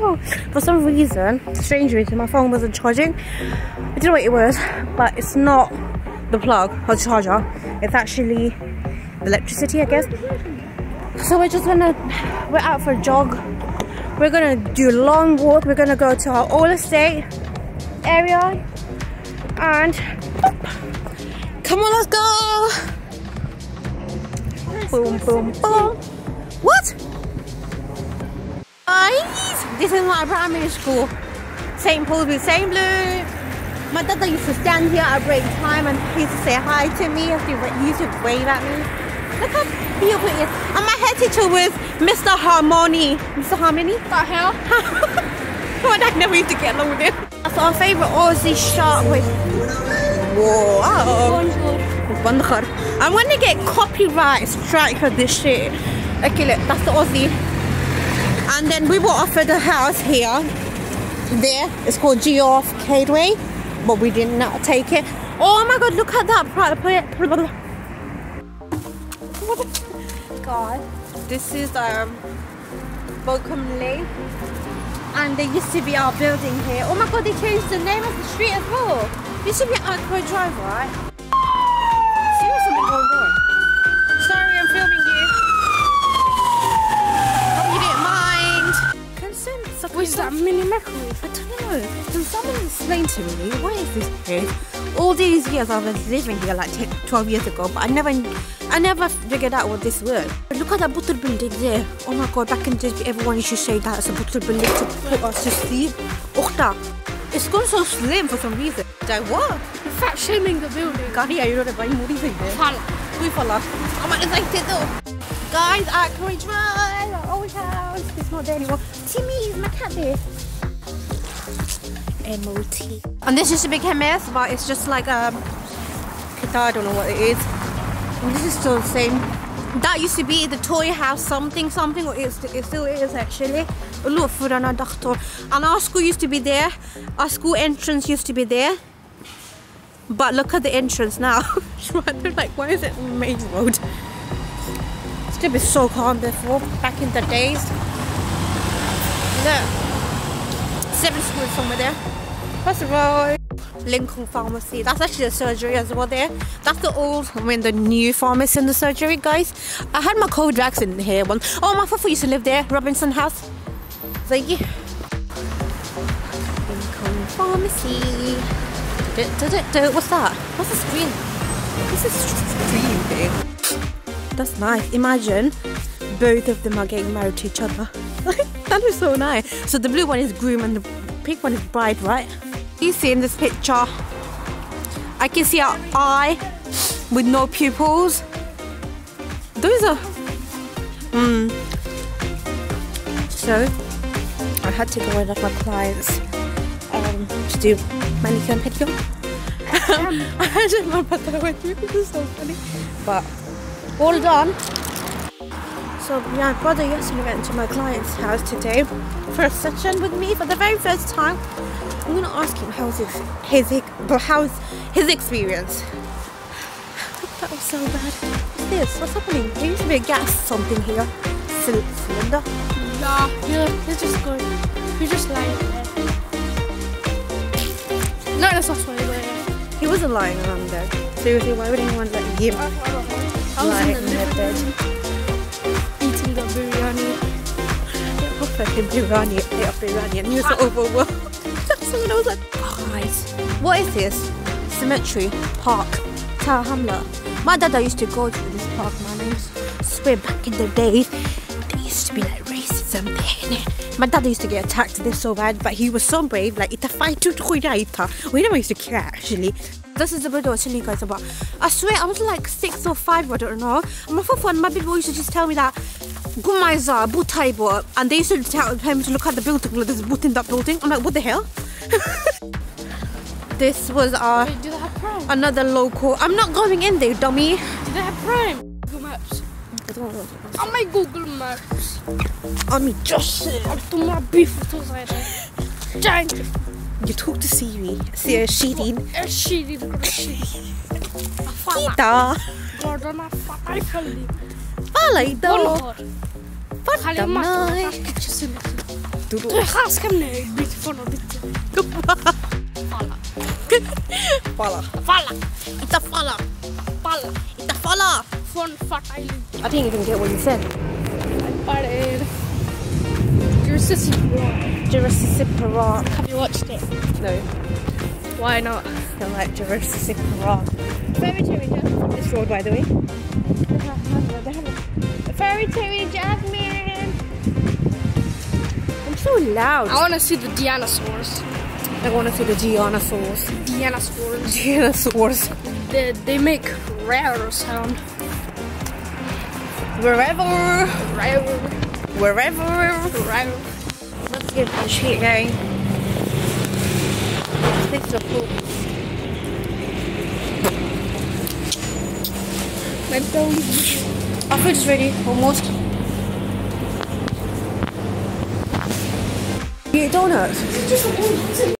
go. For some reason, strange reason, my phone wasn't charging. I don't know what it was, but it's not the plug or the charger. It's actually the electricity, I guess. So we're just gonna, we're out for a jog. We're gonna do a long walk. We're gonna go to our old estate area and come on, let's go. Boom, boom, boom. What? Guys, this is my primary school. St. Paul's with St. Blue. My dad used to stand here at break time and he used to say hi to me. He used to wave at me. Look how beautiful it is. And my head teacher was Mr. Harmony. Mr. Harmony? The hell? my dad never used to get along with him. That's our favourite Ozzy shark with... Whoa. Bandakhar. I'm gonna get copyright strike for this shit. Okay, look, that's the Ozzy. And then we were offered a house here. There. It's called Geoff Cadeway. But we did not take it. Oh my god, look at that. God. This is um Bow Common Lane. And there used to be our building here. Oh my god, they changed the name of the street as well. This should be Arkway Drive, right? Seriously, Is that mini microwave? I don't know. Can someone explain to me what is this place? All these years I was living here, like 10, 12 years ago, but I never, I never figured out what this was. Look at that butler building there. Oh my god, back in the day, everyone used to say that it's a butler building to put us to sleep. Ochta. It's gone so slim for some reason. Like what? You're fat shaming the building. Gary, you know the buying movies in there. Fala. We follow. I'm excited though. Guys, at Curry our old house. It's not there anymore. Timmy, is my cat there? MOT. And this used to be chemist, but it's just like um, I don't know what it is. And this is still the same. That used to be the toy house, something, something, or it still is actually. Look for an doctor. And our school used to be there. Our school entrance used to be there. But look at the entrance now. Like, why is it main road? It's to be so calm before, back in the days. Look. Seven school somewhere there. What's the road? Lincoln Pharmacy. That's actually a surgery as well there. That's the old, I mean the new pharmacy in the surgery, guys. I had my COVID vaccine here once. Oh, my father used to live there, Robinson House. Thank you. Lincoln Pharmacy. Du, du, du, du. What's that? What's the screen? What's the screen thing? That's nice. Imagine both of them are getting married to each other. that is so nice. So the blue one is groom and the pink one is bride, right? You see in this picture, I can see an eye with no pupils. Those are, hmm. So I had to go with like my clients um, to do manicure and pedicure. I had my brother with me. This is so funny, but all done. So yeah, my brother yesterday went to my client's house today for a session with me for the very first time. I'm gonna ask him how's his his how's his experience. That was so bad. What's this? What's happening? There used to be a gas something here. Cyl cylinder. Nah, you're, you're just going. You're just lying there. No, that's not funny. He wasn't lying around there. Seriously, why would anyone let him oh, oh, oh. I was in in the their bed? eating the biryani. fucking biryani, yeah, biryani, and he was so ah. overwhelmed. Someone was like, guys, what is this? Cemetery Park, Tower Hamlet. My dad used to go to this park, man. I used to swear back in the days, there used to be like racism there. innit? My dad used to get attacked this so bad, but he was so brave. Like, it's a fight to We never used to care actually. This is the video I was telling you guys about. I swear, I was like six or five, I don't know. And my first one, my people used to just tell me that Gumaiza, Butaibo, and they used to tell him to look at the building, like there's a boot in that building. I'm like, what the hell? this was our Wait, do they have Prime? another local. I'm not going in there, dummy. Do they have Prime? Google Maps. I don't know. On my Google Maps. I mean, just Allt de här bifffotoserna. Giant. You talk to Siri. Siri Shirin. Shirin. Kita. Gordon Falkali. Falkali då. Fatta mig. Du har skam nu. Byt från och byt. Falla. Falla. Falla. Inte falla. Falla. Inte falla. Från Falkali. I didn't even get what you said. I farted. Jurassic World. Jurassic Park. Have you watched it? No, Why not? I like Jurassic Park. Fairy Jasmine. This road, by the way. Fairy Tale Jasmine. I'm so loud. I want to see the dinosaurs. I want to see the Gianosaurs. Dinosaurs. Gianosaurs. They, they make rare sound. Wherever, Rare. Wherever. Rare. Let's get this shit going. This is a cool. My belly. Our food is ready, almost. Eat donuts.